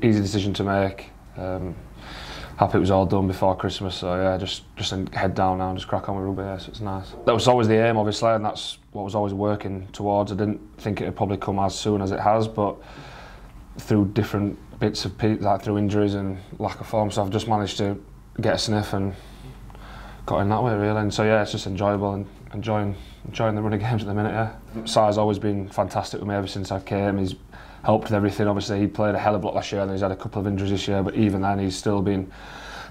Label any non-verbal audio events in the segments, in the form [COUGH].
easy decision to make. Um, happy it was all done before Christmas. So yeah, just just head down now and just crack on with rugby. Yeah, so it's nice. That was always the aim, obviously, and that's what was always working towards. I didn't think it would probably come as soon as it has, but through different bits of like through injuries and lack of form, so I've just managed to get a sniff and got in that way really. And so yeah, it's just enjoyable and enjoying enjoying the running [LAUGHS] games at the minute. Yeah, Si's always been fantastic with me ever since I came. He's helped with everything. Obviously, he played a hell of a lot last year, and he's had a couple of injuries this year. But even then, he's still been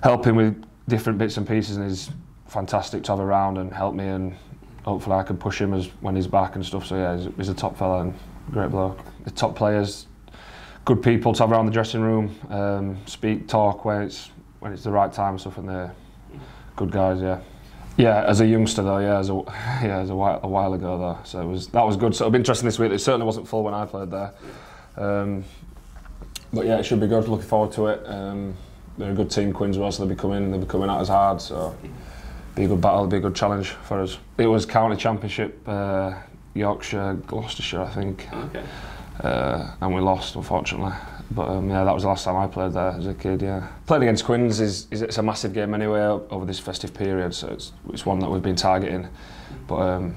helping with different bits and pieces, and he's fantastic to have around and help me. And hopefully, I can push him as when he's back and stuff. So yeah, he's, he's a top fella and great bloke. The top players, good people to have around the dressing room, um, speak, talk when it's when it's the right time and stuff, and they're good guys. Yeah. Yeah, as a youngster though, yeah, as a [LAUGHS] yeah, as a while, a while ago though, so it was that was good. So it'll be interesting this week. It certainly wasn't full when I played there, um, but yeah, it should be good. Looking forward to it. Um, they're a good team, Quins well, so they'll be coming. They'll be coming at us hard. So be a good battle. Be a good challenge for us. It was county championship, uh, Yorkshire, Gloucestershire, I think, Okay. uh, and we lost unfortunately. But um, yeah, that was the last time I played there as a kid, yeah. Playing against Quins is, is it's a massive game anyway over this festive period, so it's, it's one that we've been targeting. But um,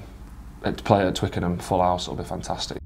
to play at Twickenham, full house, will be fantastic.